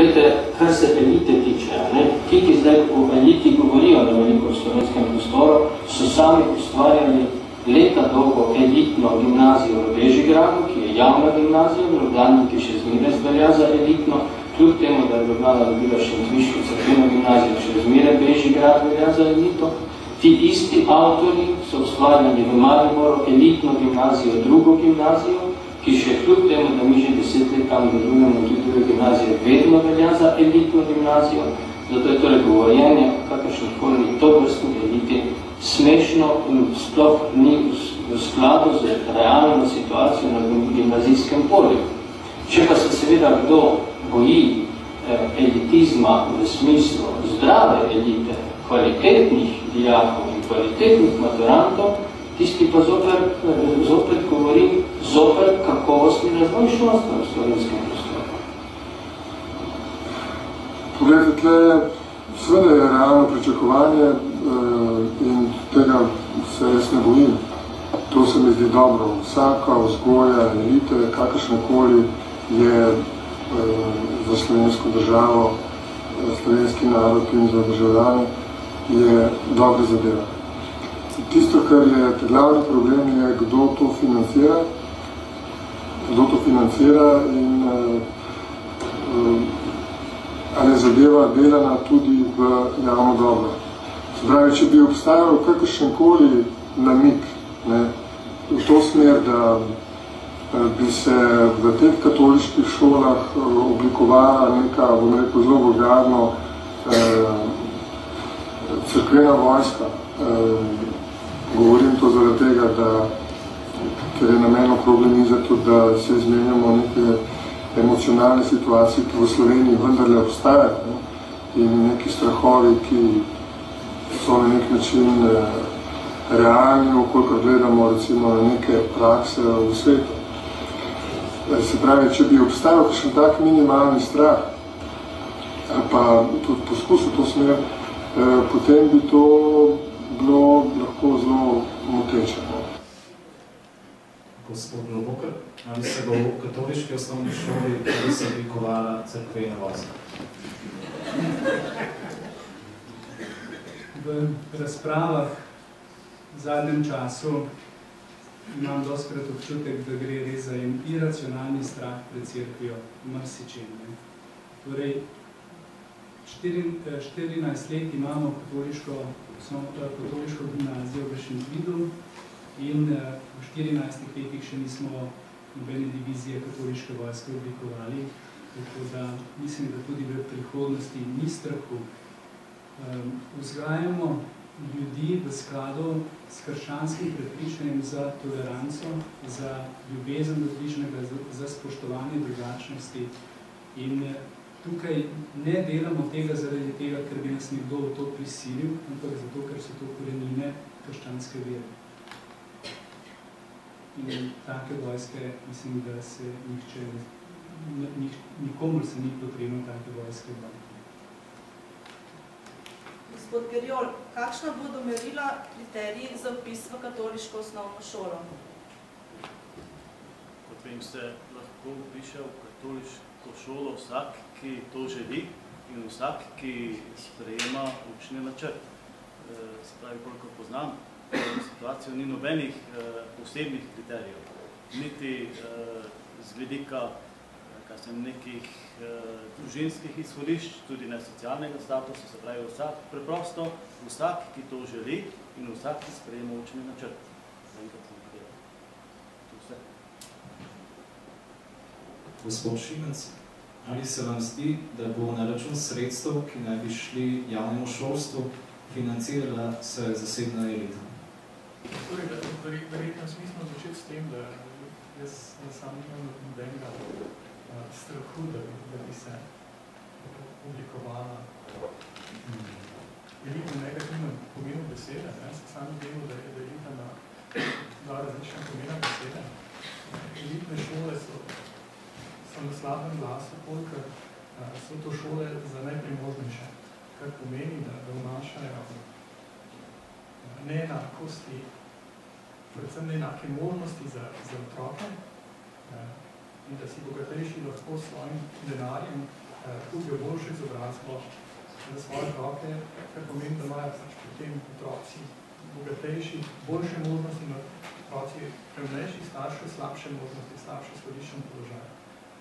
Glede, kar se elite tiče, ne, ti, ki zdaj o eliti govorijo na veliko v slovenskem prostoru, so sami ustvarjali leta dolgo elitno gimnazijo v Bežigradu, ki je javna gimnazija, v Ljubljani, ki še zmeraj zvelja za elitno, kljub temu, da je Ljubljana dobila še Miško crkveno gimnazijo, še zmeraj Bežigrad velja za elito. Ti isti avtori so ustvarjali v Mariboru elitno gimnazijo, drugo gimnazijo, ki še kljub temu, da mi že deset let tam delujemo, tudi druge gimnazije, vedno velja za elitno gimnazijo. Zato je torej govorjenje, kakršnokoli to vrstni eliti, smešno in sploh ni v skladu z realno situacijo na gimnazijskem polju. Če pa se seveda kdo boji eh, elitizma v smislu zdrave elite, kvalitetnih dijakov in kvalitetnih maturantov, tisti pa zopet, zopet govorim, zopet kakovostni razvoj šolstva v slovenskem prostoru. Tle seveda je realno pričakovanje uh, in tega se res ne bojim. To se mi zdi dobro. Vsaka vzgoja, elite, kakršnekoli je uh, za slovensko državo, uh, slovenski narod in za državljane, je dobra zadeva tisto, kar je glavni problem, je, kdo to financira, kdo to financira in uh, ali je zadeva delana tudi v javno dobro. Zbravi, če bi obstajal kakršenkoli namik ne, v to smer, da uh, bi se v teh katoliških šolah oblikovala neka, bom rekel, zelo vulgarno uh, crkvena vojska, uh, Govorim to zaradi tega, da, ker je namen okrogle mize tudi, da se izmenjamo neke emocionalne situacije, ki v Sloveniji vendarle obstajajo ne? in neki strahovi, ki so na nek način eh, realni, okoliko gledamo recimo na neke prakse v svetu. Eh, se pravi, če bi obstajal kakšen tak minimalni strah, ali pa tudi poskusil to smer, eh, potem bi to bilo lahko zelo moteče. No. Gospod Globokar, ali se bo v katoliški osnovni šoli res oblikovala crkvena vojska? V razpravah v zadnjem času imam doskrat občutek, da gre res za en iracionalni strah pred crkvijo, mrsičem. Torej, 14 let imamo katoliško smo katoliško gimnazijo v Šentvidu in eh, v 14 letih še nismo nobene divizije katoliške vojske oblikovali, tako da mislim, da tudi v prihodnosti ni strahu. Ehm, vzgajamo ljudi v skladu s krščanskim prepričanjem za toleranco, za ljubezen do bližnjega, za spoštovanje drugačnosti in eh, tukaj ne delamo tega zaradi tega, ker bi nas nekdo v to prisilil, ampak zato, ker so to korenine krščanske vere. In take vojske, mislim, da se nihče, nih, nikomor se ni potrebno take vojske vojke. Gospod Gerjol, kakšna bodo merila kriteriji za vpis v katoliško osnovno šolo? Vem, se lahko vpiše v katoliško šolo vsak, ki to želi in vsak, ki sprejema učni načrt. Eh, se pravi, koliko poznam, situacijo ni nobenih eh, posebnih kriterijev, niti eh, z vidika sem nekih družinskih izhodišč, tudi ne socialnega statusa, se pravi vsak, preprosto vsak, ki to želi in vsak, ki sprejema učni načrt. Gospod Šimenc, Ali se vam zdi, da bo na račun sredstev, ki naj bi šli javnemu šolstvu, financirala se zasebna elita? Torej, verjetno smisno začeti s tem, da jaz sam imam nobenega strahu, da bi, da bi se oblikovala elitno negativno pomenu besede. Ne? Se sami vemo, da je elita na dva različna pomena besede. Elitne šole so so na slabem glasu, koliko so to šole za najpremožnejše, kar pomeni, da, vnašajo neenakosti, predvsem neenake možnosti za, za otroke in da si bogatejši lahko s svojim denarjem kupijo boljšo izobrazbo za svoje otroke, kar pomeni, da imajo pač potem otroci bogatejši, boljše možnosti, ima otroci premlejših staršev, slabše možnosti, slabše skodiščen položaj.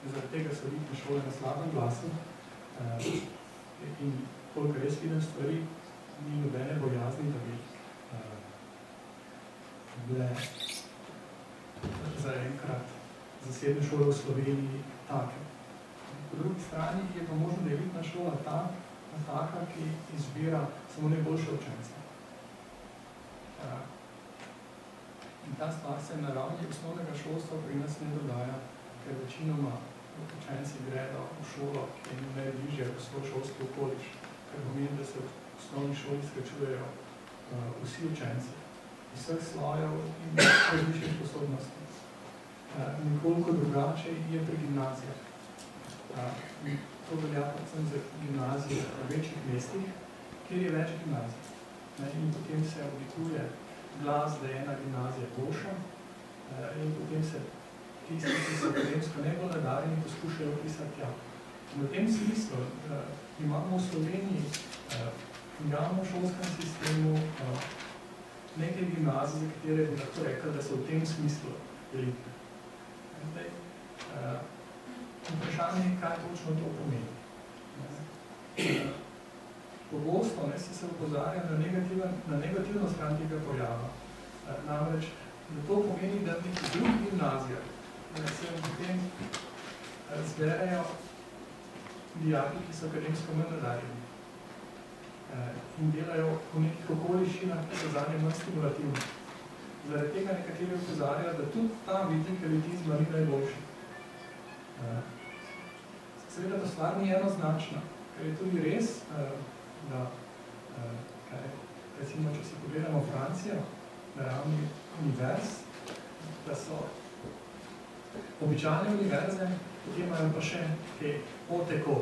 Zaradi tega so elitne šole na slabem glasu uh, in koliko jaz vidim stvari, ni nobene bojazni, da bi uh, bile zaenkrat zasebne šole v Sloveniji take. Po drugi strani je pa možno, da je elitna šola ta, taka, ki izbira samo najboljše učence. Uh, in ta stvar se na ravni osnovnega šolstva pri nas ne dogaja, ker večinoma učenci gredo v šolo, ki je najbližje v svoj šolski okoliš, kar pomeni, da se v osnovni šoli srečujejo uh, vsi učenci, vseh slojev in različnih sposobnosti. Uh, nekoliko drugače je pri gimnazijah. Uh, to velja predvsem za gimnazije v večjih mestih, kjer je več gimnazij. Ne, in potem se oblikuje glas, da je ena gimnazija boljša uh, in potem se tisti, ki so akademsko najbolj nadarjeni, poskušajo pisati tja. V tem smislu da imamo v Sloveniji uh, v javnem šolskem sistemu uh, nekaj gimnazij, za katere bi lahko rekel, da so v tem smislu elitne. Zdaj, uh, vprašanje je, kaj točno to pomeni. Uh, pogosto ne, se se upozarja na, na negativno stran tega pojava. Uh, namreč, da to pomeni, da v drugih gimnazijah da se potem zberejo dijaki, ki so akademsko manj nadarjeni in delajo v nekih okoliščinah, ki so zanje manj stimulativni. Zaradi tega nekateri upozarjajo, da tudi ta vidik elitizma ni najboljši. Seveda to stvar ni enoznačna, ker je tudi res, da, kaj, recimo, če si pogledamo Francijo, na ravni univerz, da so običajne univerze, potem imajo pa še te OTECO,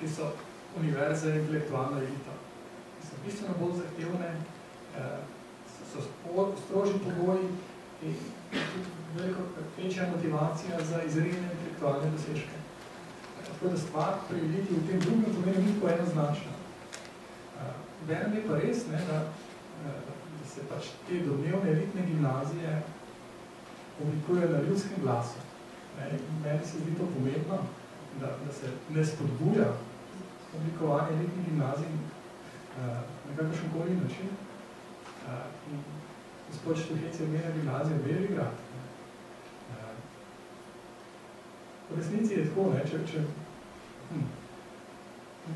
ki so univerze intelektualna elita, ki so bistveno bolj zahtevne, so strožji pogoji in veliko večja motivacija za izredne intelektualne dosežke. Tako da stvar pri eliti v tem drugem pomenu ni tako enoznačna. Venem je pa res, ne, da, da se pač te domnevne elitne gimnazije oblikuje na ljudskem glasu. Meni se zdi to pomembno, da, da se ne spodbuja oblikovanje elitnih gimnazij uh, na kakršen koli način. Uh, in gospod Štuhec je imena gimnazija Beligrad. Uh, v resnici je tako, ne, če, če hm,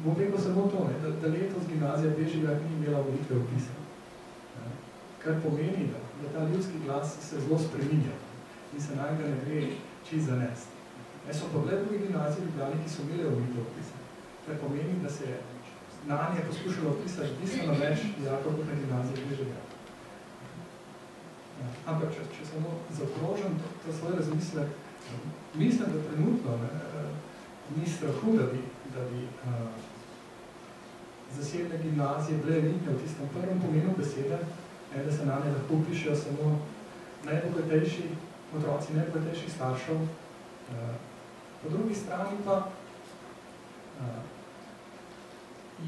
bom rekel samo to, ne, da, da letos gimnazija Bežigrad ni imela volitve opisa. Kar pomeni, da, da ta ljudski glas se zelo spreminja in se naj ga ne gre čist zanest. Ne so pa bile druge gimnazije Ljubljani, ki so imeli volitve opisa. Kar pomeni, da se je znanje poskušalo opisati bistveno več dijakov kot na gimnaziji Bežigrad. Ja, ampak, če, če samo zaokrožam to, to svoje razmisle, mislim, da trenutno ne, ni strahu, da bi, da bi uh, zasebne gimnazije bile elitne v tistem prvem pomenu besede, ne, da se na ne lahko pišejo samo najbogatejši otroci najbogatejših staršev. Uh, po drugi strani pa uh,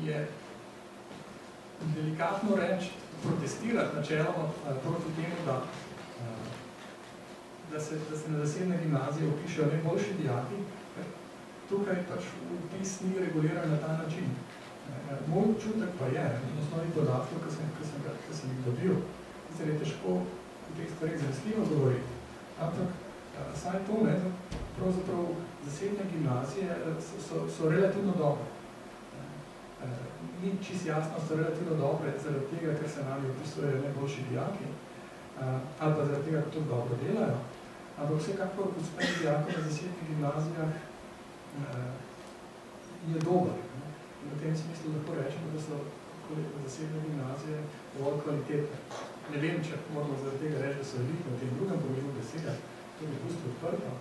je delikatno reči, protestirati načeloma uh, proti temu, da, da, se, da se na zasebne gimnazije opišejo najboljši dijaki, tukaj pač vpis ni reguliran na ta način. Moj občutek pa je, in osnovni podatkov, ki sem, ki sem, ki sem jih dobil, sicer je težko v teh stvarih zanesljivo govoriti, ampak saj to, ne, pravzaprav zasebne gimnazije so, so, so relativno dobre. Ni čisto jasno, so relativno dobre zaradi tega, ker se nami opisujejo najboljši dijaki, ali pa zaradi tega, ker to dobro delajo, ampak vsekakor uspeh dijakov na zasebnih gimnazijah je dober. In v tem smislu lahko rečemo, da so zasebne gimnazije dovolj kvalitetne. Ne vem, če moramo zaradi tega reči, da so elitne v tem drugem pomenu besede, to bi pusti odprto,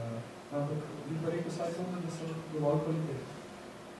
uh, ampak bi pa rekel vsaj to, da so dovolj kvalitetne.